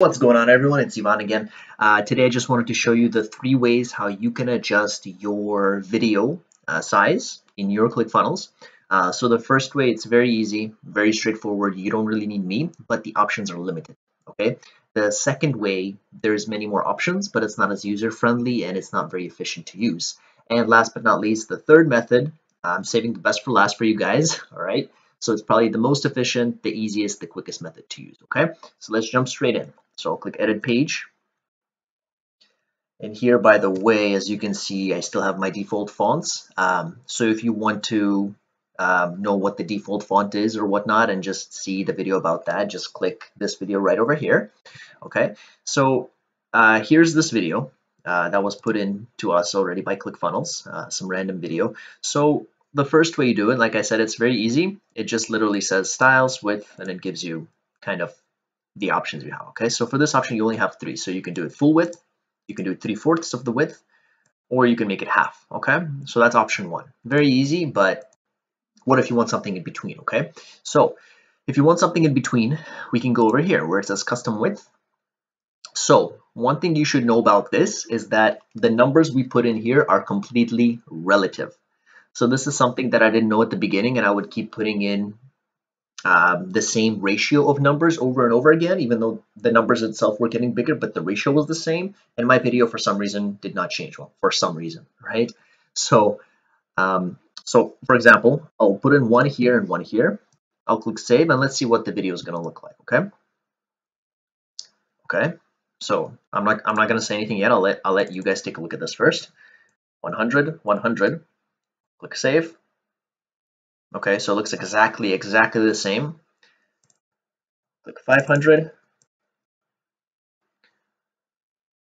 What's going on everyone? It's Ivan again. Uh, today I just wanted to show you the three ways how you can adjust your video uh, size in your ClickFunnels. Uh, so the first way, it's very easy, very straightforward. You don't really need me, but the options are limited, okay? The second way, there's many more options, but it's not as user-friendly and it's not very efficient to use. And last but not least, the third method, I'm saving the best for last for you guys, all right? So it's probably the most efficient, the easiest, the quickest method to use, okay? So let's jump straight in. So I'll click edit page. And here, by the way, as you can see, I still have my default fonts. Um, so if you want to um, know what the default font is or whatnot and just see the video about that, just click this video right over here. Okay, so uh, here's this video uh, that was put in to us already by ClickFunnels, uh, some random video. So the first way you do it, like I said, it's very easy. It just literally says styles, width, and it gives you kind of the options you have. Okay, so for this option, you only have three. So you can do it full width, you can do three fourths of the width, or you can make it half. Okay, so that's option one. Very easy, but what if you want something in between? Okay, so if you want something in between, we can go over here where it says custom width. So one thing you should know about this is that the numbers we put in here are completely relative. So this is something that I didn't know at the beginning and I would keep putting in um, the same ratio of numbers over and over again, even though the numbers itself were getting bigger, but the ratio was the same. And my video, for some reason, did not change. Well, for some reason, right? So, um, so for example, I'll put in one here and one here. I'll click save and let's see what the video is going to look like. Okay. Okay. So I'm not I'm not going to say anything yet. I'll let I'll let you guys take a look at this first. 100, 100. Click save. Okay, so it looks exactly, exactly the same. Click 500.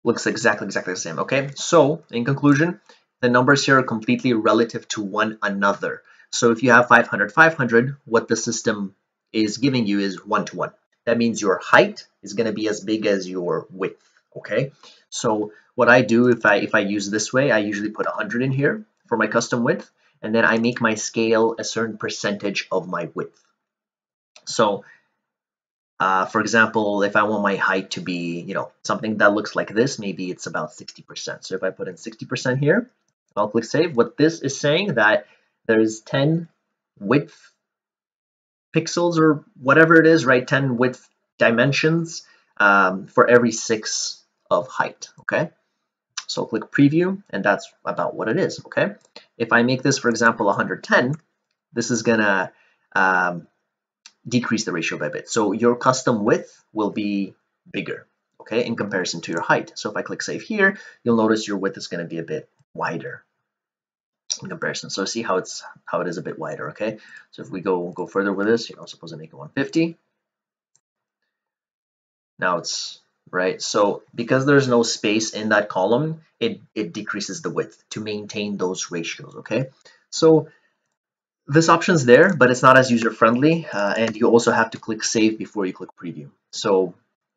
Looks exactly, exactly the same. Okay, so in conclusion, the numbers here are completely relative to one another. So if you have 500, 500, what the system is giving you is one to one. That means your height is going to be as big as your width. Okay, so what I do if I if I use this way, I usually put 100 in here for my custom width, and then I make my scale a certain percentage of my width. So uh, for example, if I want my height to be, you know, something that looks like this, maybe it's about 60%. So if I put in 60% here, I'll click save. What this is saying that there's 10 width pixels or whatever it is, right? 10 width dimensions um, for every six of height, okay? So click preview, and that's about what it is, okay? If I make this, for example, 110, this is gonna um, decrease the ratio by a bit. So your custom width will be bigger, okay, in comparison to your height. So if I click save here, you'll notice your width is gonna be a bit wider in comparison. So see how it's how it is a bit wider, okay? So if we go go further with this, you know, suppose I make it 150. Now it's right? So because there's no space in that column, it, it decreases the width to maintain those ratios, okay? So this option's there, but it's not as user-friendly, uh, and you also have to click Save before you click Preview. So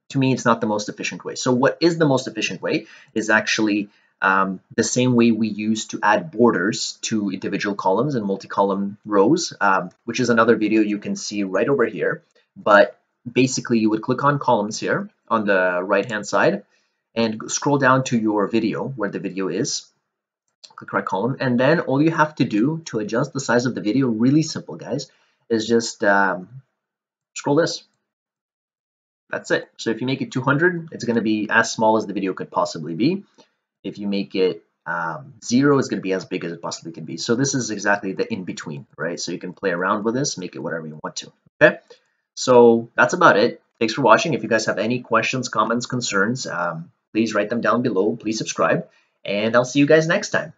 to me, it's not the most efficient way. So what is the most efficient way is actually um, the same way we use to add borders to individual columns and multi-column rows, um, which is another video you can see right over here. But basically, you would click on columns here, on the right hand side and scroll down to your video where the video is. Click right column and then all you have to do to adjust the size of the video really simple guys is just um, scroll this. That's it. So if you make it 200 it's going to be as small as the video could possibly be. If you make it um, zero is going to be as big as it possibly can be. So this is exactly the in between right? So you can play around with this make it whatever you want to okay? So that's about it Thanks for watching. If you guys have any questions, comments, concerns, um, please write them down below. Please subscribe, and I'll see you guys next time.